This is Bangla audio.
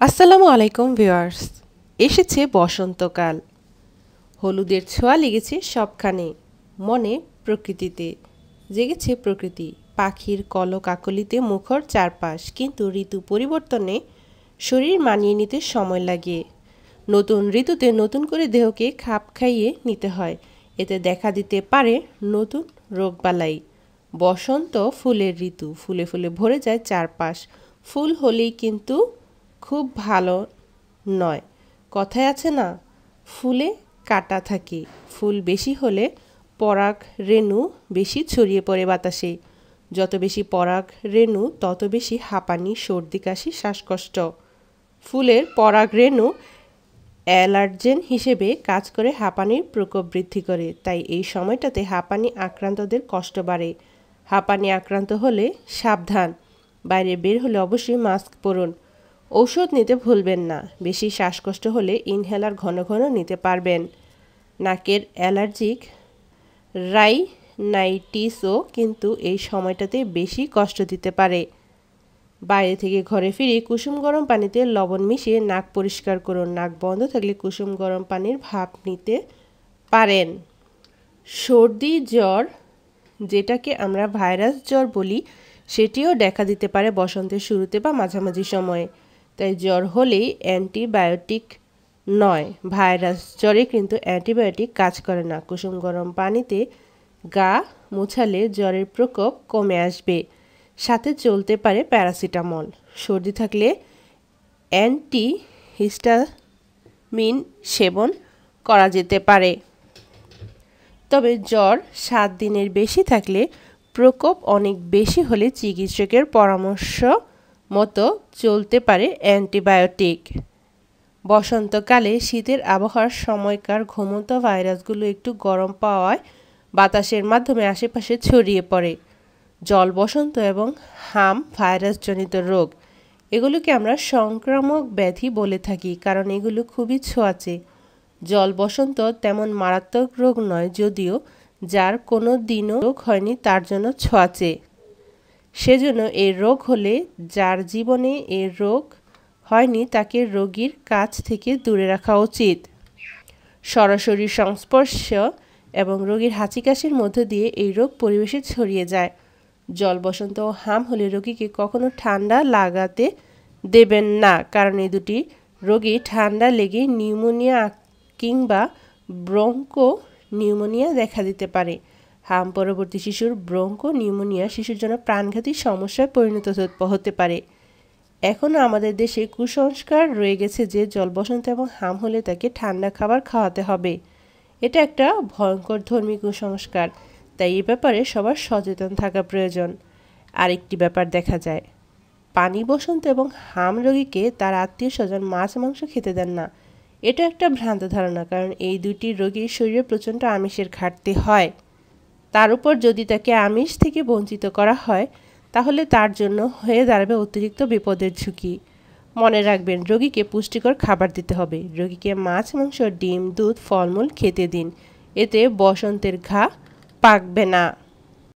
আসসালামু আলাইকুম ভিউয়ার্স। এসেছে বসন্তকাল। হলুদের ছোঁয়া লেগেছে সবখানে। মনে প্রকৃতিতে। জেগেছে প্রকৃতি। পাখির কলকাকলিতে মুখর চারপাশ। কিন্তু ঋতু পরিবর্তনে শরীর মানিয়ে নিতে সময় লাগে। নতুন ঋতুতে নতুন করে দেহকে খাপ খাইয়ে নিতে হয়। এতে দেখা দিতে পারে নতুন রোগবালাই। বসন্ত ফুলের ঋতু। ফুলে ফুলে ভরে যায় চারপাশ। ফুল হলেই কিন্তু খুব ভালো নয়। কথায় আছে না, ফুলে কাটা থাকে। ফুল বেশি হলে পরাগ রেণু বেশি ছড়িয়ে পড়ে বাতাসে। যত বেশি পরাগ রেণু, তত বেশি হাঁপানি, সর্দি, কাশি, শ্বাসকষ্ট। ফুলের পরাগ রেণু অ্যালার্জেন হিসেবে কাজ করে হাঁপানির প্রকোপ বৃদ্ধি করে, তাই এই সময়টাতে হাঁপানি আক্রান্তদের কষ্ট বাড়ে। হাঁপানি আক্রান্ত হলে সাবধান, বাইরে বের হলে অবশ্যই মাস্ক পরুন। ঔষধ নিতে ভুলবেন না, বেশি শ্বাসকষ্ট হলে ইনহেলার ঘন ঘন নিতে পারবেন। নাকের অ্যালার্জিক রাইনাইটিসও কিন্তু এই সময়টাতে বেশি কষ্ট দিতে পারে। বাইরে থেকে ঘরে ফিরে কুসুম গরম পানিতে লবণ মিশিয়ে নাক পরিষ্কার করুন। নাক বন্ধ থাকলে কুসুম গরম পানির ভাপ নিতে পারেন। সর্দি জ্বর, যেটাকে আমরা ভাইরাস জ্বর বলি, সেটিও দেখা দিতে পারে বসন্তের শুরুতে বা মাঝামাঝি সময়ে। তাই জ্বর হলেই অ্যান্টিবায়োটিক নয়। ভাইরাস জ্বরে কিন্তু অ্যান্টিবায়োটিক কাজ করে না। কুসুম গরম পানিতে গা মুছালে জ্বরের প্রকোপ কমে আসবে। সাথে চলতে পারে প্যারাসিটামল। সর্দি থাকলে অ্যান্টি হিস্টামিন সেবন করা যেতে পারে। তবে জ্বর সাত দিনের বেশি থাকলে প্রকোপ অনেক বেশি হলে চিকিৎসকের পরামর্শ মতো চলতে পারে অ্যান্টিবায়োটিক। বসন্তকালে শীতের আবহাওয়ার সময়কার ঘুমন্ত ভাইরাসগুলো একটু গরম পাওয়ায় বাতাসের মাধ্যমে আশেপাশে ছড়িয়ে পড়ে। জল বসন্ত এবং হাম ভাইরাসজনিত রোগ। এগুলোকে আমরা সংক্রামক ব্যাধি বলে থাকি, কারণ এগুলো খুবই ছোঁয়াচে। জল বসন্ত তেমন মারাত্মক রোগ নয়, যদিও যার কোনো দিনও রোগ হয়নি, তার জন্য ছোঁয়াচে। সেজন্য এই রোগ হলে যার জীবনে এর রোগ হয়নি, তাকে রোগীর কাছ থেকে দূরে রাখা উচিত। সরাসরি সংস্পর্শ এবং রোগীর হাঁচি কাশির মধ্য দিয়ে এই রোগ পরিবেশে ছড়িয়ে যায়। জল বসন্ত ও হাম হলে রোগীকে কখনো ঠান্ডা লাগাতে দেবেন না, কারণ এই দুটি রোগী ঠান্ডা লেগে নিউমোনিয়া কিংবা ব্রঙ্কো নিউমোনিয়া দেখা দিতে পারে। হাম পরবর্তী শিশুর ব্রঙ্কো, নিউমোনিয়া, শিশুর জন্য প্রাণঘাতী সমস্যায় পরিণত হতে পারে। এখনও আমাদের দেশে কুসংস্কার রয়ে গেছে যে জল বসন্ত এবং হাম হলে তাকে ঠান্ডা খাবার খাওয়াতে হবে। এটা একটা ভয়ঙ্কর ধর্মী কুসংস্কার, তাই এ ব্যাপারে সবার সচেতন থাকা প্রয়োজন। আরেকটি ব্যাপার দেখা যায়, পানি বসন্ত এবং হাম রোগীকে তার আত্মীয় স্বজন মাছ, মাংস খেতে দেন না। এটা একটা ভ্রান্ত ধারণা, কারণ এই দুটি রোগীর শরীরে প্রচণ্ড আমিষের ঘাটতি হয়। তার উপর যদি তাকে আমিষ থেকে বঞ্চিত করা হয়, তাহলে তার জন্য হয়ে দাঁড়াবে অতিরিক্ত বিপদের ঝুঁকি। মনে রাখবেন, রোগীকে পুষ্টিকর খাবার দিতে হবে। রোগীকে মাছ, মাংস, ডিম, দুধ, ফলমূল খেতে দিন। এতে বসন্তের ঘা পাকবে না।